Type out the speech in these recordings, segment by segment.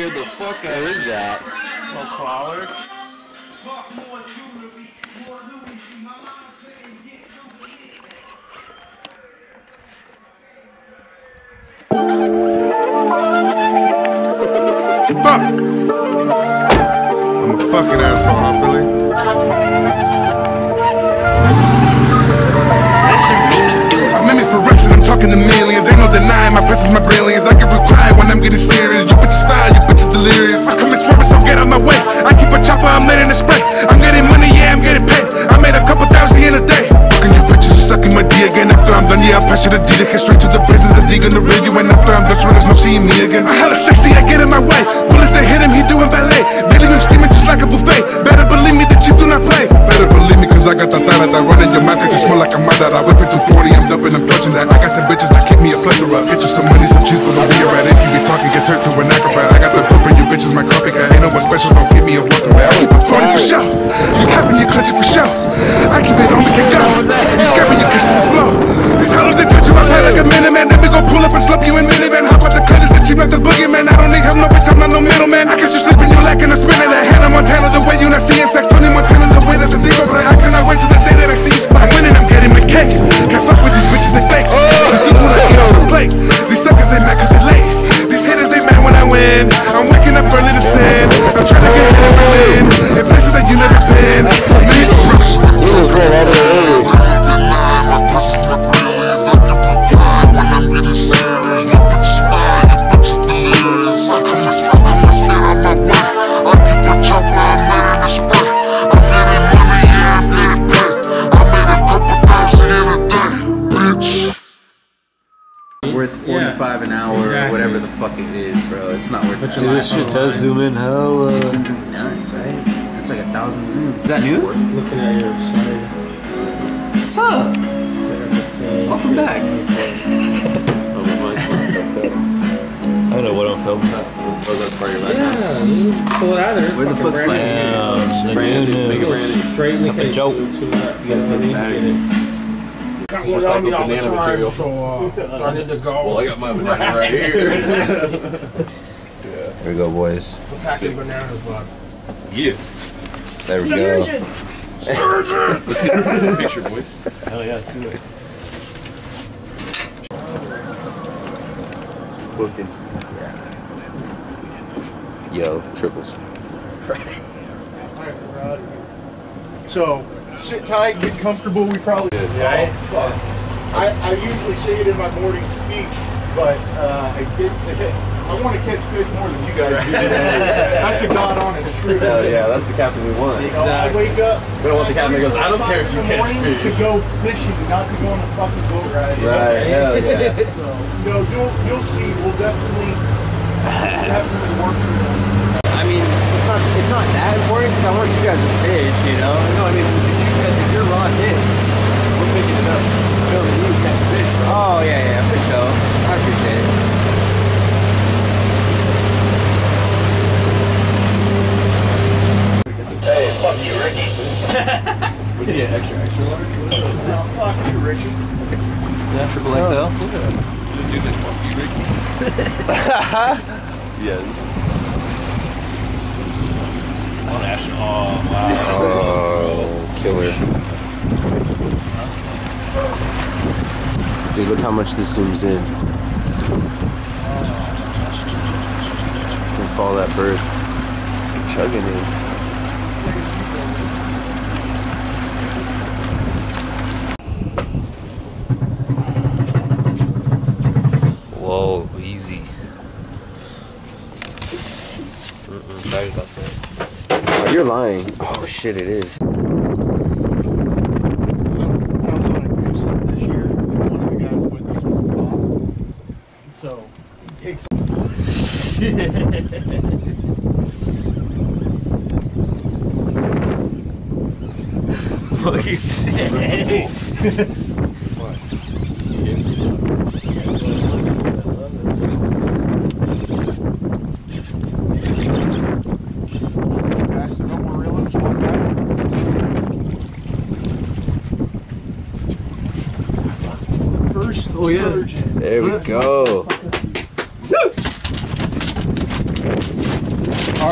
scared the fuck out of me. is that? No collar. Fuck! I'm a fucking asshole, I feel it. I'm in it for rest and I'm talking to millions. Ain't no denying my presence, my brilliance. I get real quiet when I'm getting serious. You bitches foul, this shit does zoom in hella. It zooms in nuts, right? That's like a thousand zooms. Is that new? Looking at your side. What's up? they're the same Welcome back. I don't know what I'm filming. Yeah, pull it out of there. Where the fuck's brand my- new. The Brandon, new make it brand new. straight in the Cup of joke. You gotta send it back. Got one on me all the time, so uh, I need to go. Well, I got my banana right here. Here we go, boys. We're packing bananas, but yeah. There we go. Let's get a Picture, boys. Hell yeah, let's do it. Booking. Yo, triples. So sit tight, get comfortable. We probably. Yeah. fuck. I, I usually say it in my morning speech, but uh, I did. I want to catch fish more than you guys do. That's a god honest truth. Hell yeah, that's the captain we want. Exactly. I wake up. We don't want the captain that goes, I don't care if you in the catch morning fish. To go fishing, not to go on a fucking boat ride. Right, hell yeah. So, you know, you'll, you'll see. We'll definitely, definitely work through that. I mean, it's not, it's not that important because I want you guys to fish, you know? No, I mean, if, you guys, if you're raw hit, we're picking it up. Filming you catch fish. Oh, yeah, yeah, for sure. I appreciate it. Would you get extra, extra large? Now, fuck you, Richie. Yeah, triple XL. Oh, do this fuck you, Ricky. yes. Oh, national. Oh, wow. Oh, killer. Dude, look how much this zooms in. Can follow that bird. Chugging in. Whoa, easy. Sorry about that. Oh, you're lying. Oh shit, it is. I was on a cruise ship this year. and One of the guys with us was Bob. So he takes Fucking shit. guys. No more reelers. One back. First oh, sturgeon. There we go. All right,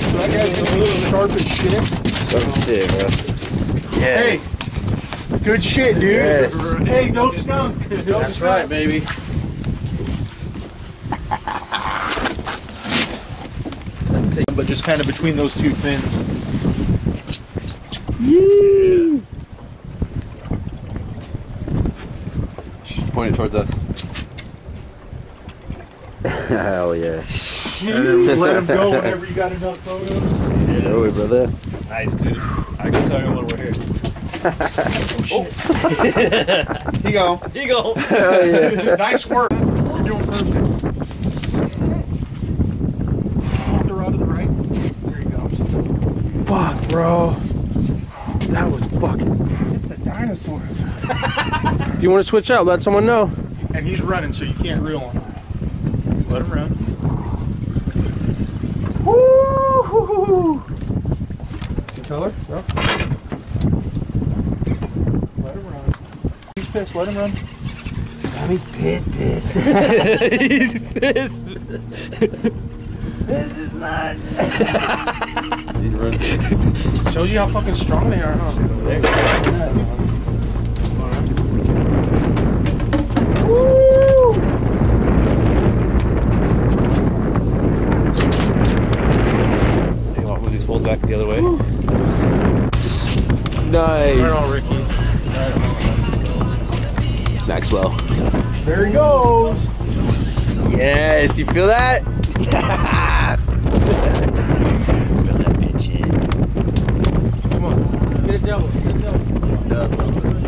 so that guy's gonna be sharp as shit. Some shit, bro. Hey, good shit, dude. Yes. Hey, no skunk. No That's skunk. right, baby. But just kind of between those two fins. She's pointing towards us. Hell yeah. And then let him go whenever you got enough photos. No way, brother. Nice, dude. I can tell you when we're here. Here you go. Here you go. Hell yeah. nice work. You're doing perfect. Off to the right. There you go. Fuck, bro. That was fucking. It's a dinosaur. if you want to switch out, let someone know. And he's running, so you can't reel him. Let him run. Woo! See color? No. Let him run. He's pissed. Let him run. He's pissed, pissed. He's pissed. He's running. Shows you how fucking strong they are, huh? Hey, walk with these poles back the other way. Nice. Ricky. Maxwell. There he goes. Yes, you feel that? Come on. Let's get a double. Get a double.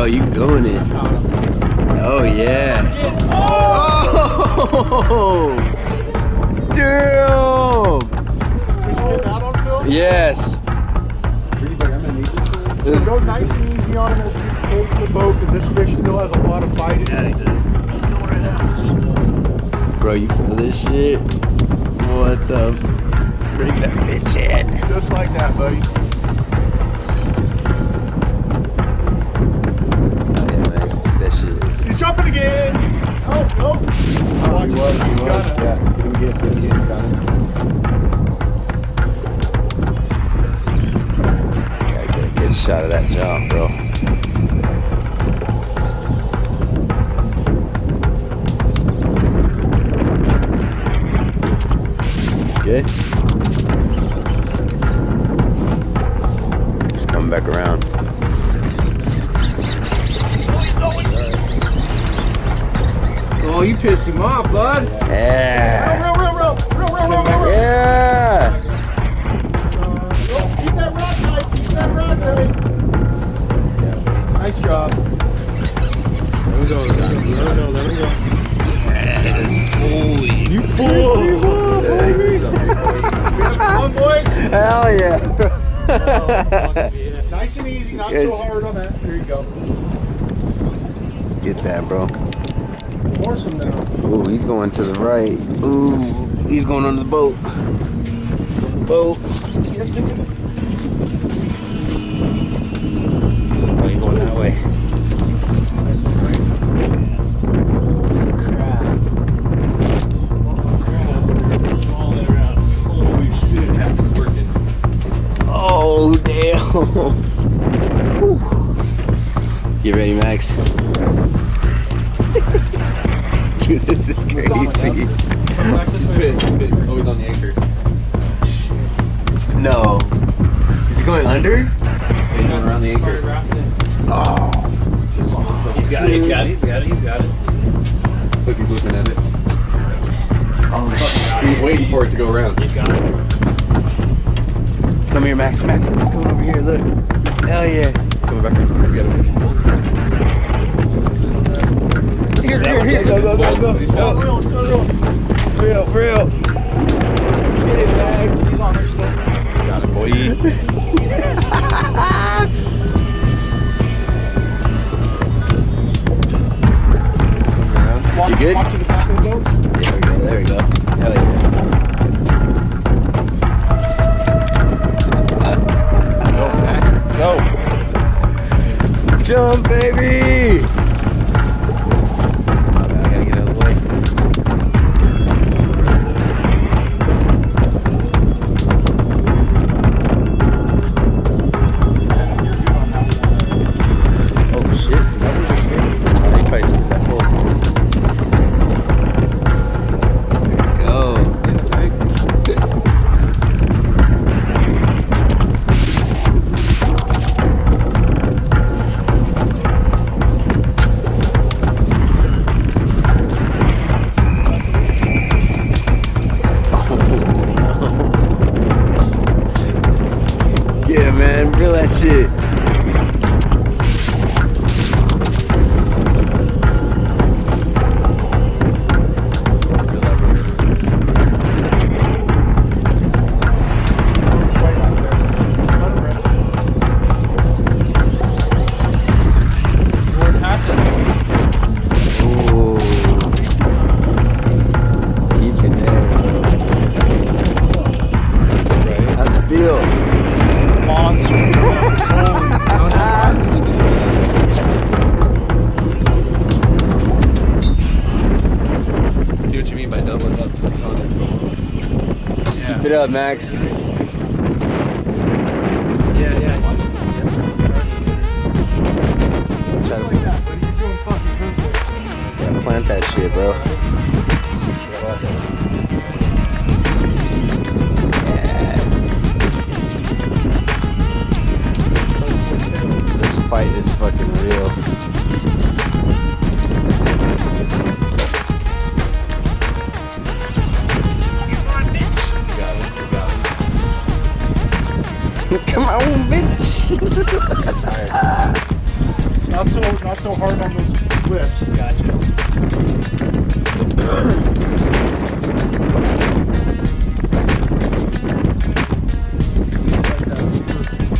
Perfect. Bro, you going it. Oh, yeah. Oh! Damn! Did you get that on film? Yes. This- Go nice and easy on him as he gets close the boat because this fish still has a lot of fight in Yeah, he it. does. Bro, you feel this shit? What the? Bring that bitch in. Just like that, buddy. Again. Oh, no. Oh, he was, he was. Yeah. Gotta get a good shot of that jump, bro. Good. Just coming back around. Oh, you pissed him off, bud. Yeah. Row, row, row, row, row, row, row, row. Yeah. Uh, oh, keep that rod tight. Keep that rod tight. Nice job. Let me go. Let me go. Let me go. Holy! You fool. We have fun, boys. Hell yeah. Nice and easy, not Good. so hard on that. There you go. Get that, bro. Force him now. Ooh, he's going to the right. Ooh, he's going under the boat. Boat. Oh, he's going that way. Oh, damn. You ready, Max? Dude, this is crazy. He's pissed. He's pissed. Always on the anchor. No. Is he going under? He's going around the anchor. Oh. He's got it. He's got it. He's got it. He's got it. Look, he's looking at it. Oh, He's waiting for it to go around. He's got it. Come here, Max. Max, let's go over here. Look. Hell yeah. He's coming back. We gotta make him hold. Here, here, here. Go, go, go, go. go. Real, real. real, for real. Get it, Max. He's on there still. Got it, boy. Walk, You good? Walk to the back of the boat. There we go, there we go. Hell yeah. Let's go. Jump, baby! That shit. It up, Max. Yeah, yeah. Try to plant that shit, bro. Come on, bitch. Not so, not so hard on those lifts. Gotcha.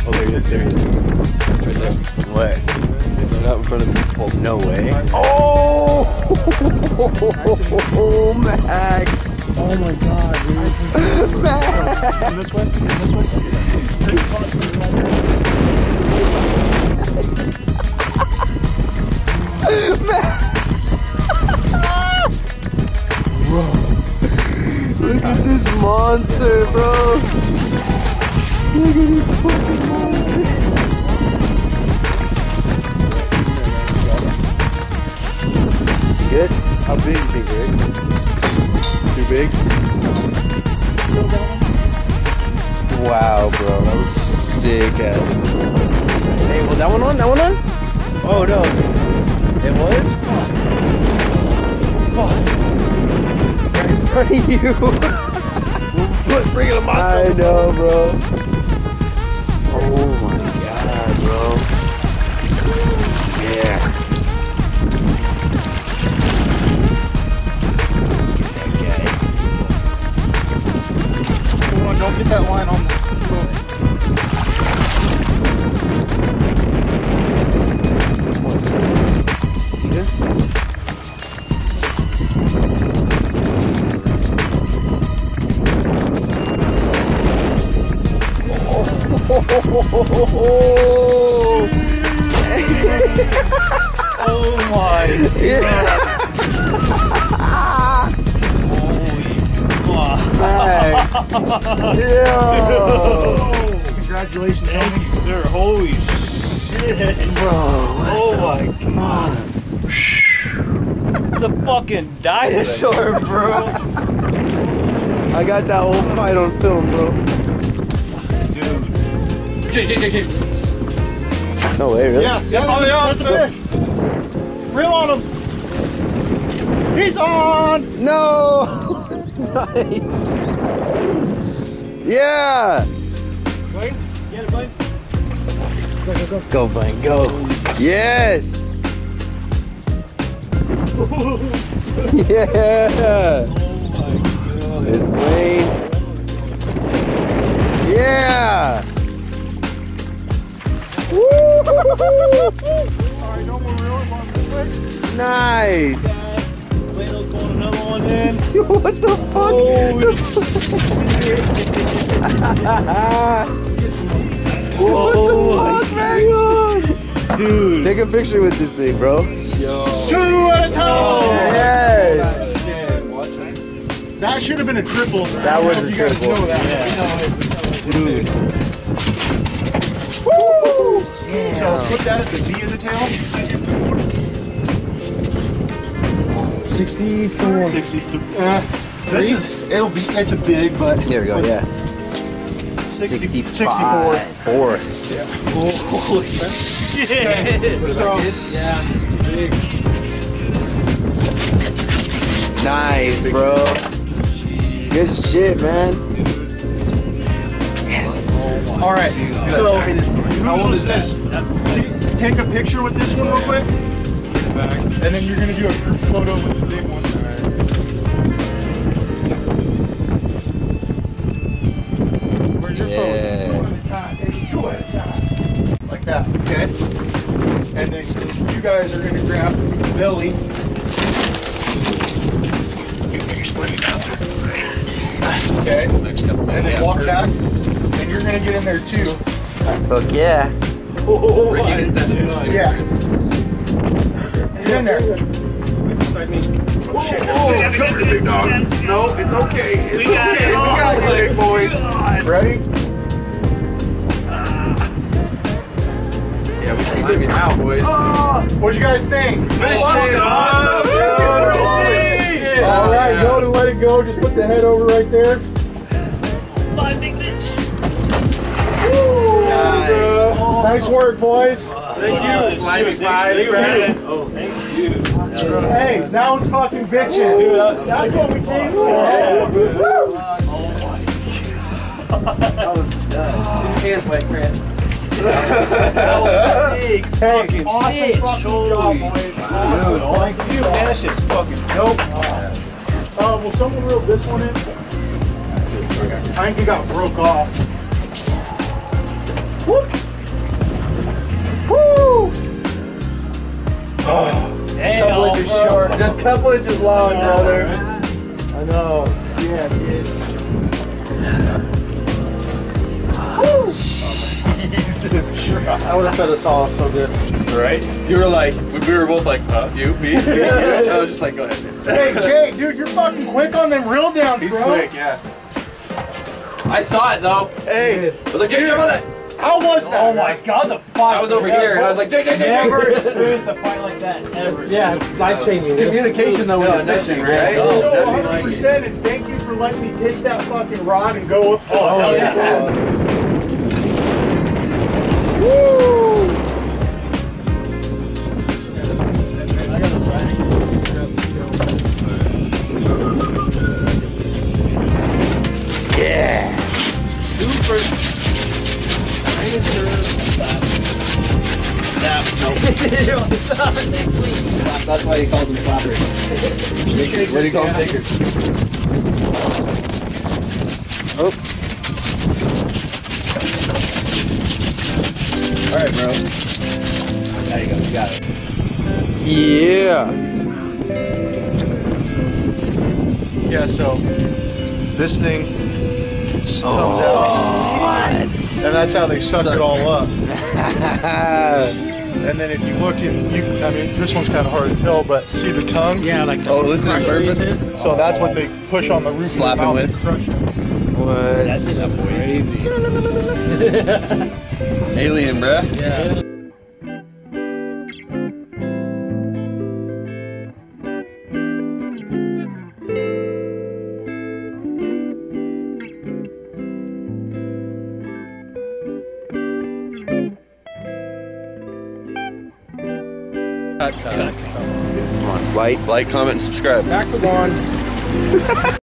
Oh, there he is. There he is. Right there. What? Right out in front of me. Oh, no way. Oh, Max. Oh my god, dude. Max. And this way? And this way? Look at this monster, bro. Look at this fucking monster. Good? How big you think, Too big? Wow, bro. That was sick ass. Hey, was that one on? That one on? Oh, no. It was? Fuck. Right in front of you. Put, bring it a monster. I know, bro. Oh my god, bro. Yeah. Hold on, don't get that line on Oh my Max. Yo. Congratulations, Thank homie. you, sir. Holy shit. Bro, Oh my god. It's a fucking dinosaur, bro. I got that whole fight on film, bro. Dude. Jake, Jake, Jake, Jake. No way, really? Yeah, yeah, Oh, yeah. that's, that's a fish. Reel on him. He's on. No! nice! Yeah! Blaine, get it, Blaine. Go, Blaine, go. Yes! yeah! Oh this plane. Yeah. Woo! Nice. Plato's going another one in. Yo, what the fuck? Oh Fuck, man. Dude. Take a picture with this thing, bro. Two at a time. Yes. That should have been a triple. That was a You guys triple. know that. Dude. Let's put that at the V of the tail. 64. 63. Uh, this is, it'll be, it's a big, but. There we go, yeah. 60 65. 64. Four. Holy shit. Nice, bro. Good shit, man. Yes. All right. So, how old is this? Take- Take a picture with this one real quick. And then you're going to do a group photo with the big one. Where's your Yeah. phone? Two at a time. Like that, okay? And then you guys are going to grab Billy. You slimy bastard. Okay. And then walk back. And you're going to get in there too. Fuck yeah. Rick, you can send this one. Yeah. Get in there. big dogs. No, it's okay. It's We got okay. it. We got you, big boy. Oh Ready? Yeah, we can leave it out, boys. Ah. What'd you guys think? Finish it. All right, go to let it go. Just put the head over right there. Nice work, boys. Thank you. Slimy five. Oh, thank you. Hey, now it's fucking bitching. Dude, that was That's what we came for. oh my Hands like Chris. Hey, awesome fucking job, boys. Dude, all I see that shit's fucking dope. Uh, will someone reel this one in? I think it got broke off. Damn, Couple inches bro. short. Just a couple inches long, brother. I know. Yeah, dude. Jesus Christ. I would have said this all so good. Right? You were like, we we were both like, uh, you, me. I was just like, go ahead. man. Hey, Jay, dude, you're fucking quick on them reel downs, He's bro. quick, yeah. I saw it though. Hey, I was like, Jay, jump on that. How was that? Oh my god, it's a fight. I was over here and I was like, Jay, Jay, Jay, Never Jay. experienced a fight like that, ever. Yeah, it's life changing. It's communication though with the fishing, right? No, Nothing like it. 100%, and thank you for letting me take that fucking rod and go up. Oh, hell yeah. That's why he calls him Slapper. What do you call them? Takers. Oh. All right, bro. There you go. You got it. Yeah. Yeah, so this thing comes out. Oh, And that's how they suck it all up. And then if you look at you, I mean, this one's kind of hard to tell, but see the tongue? Yeah, like the Oh, listen to pressure you bourbon? said? So that's what they push on the roof Slapping of the with? mouth and crush it. What? That's crazy. Alien, bruh. Yeah. Like, comment, and subscribe. Back to one.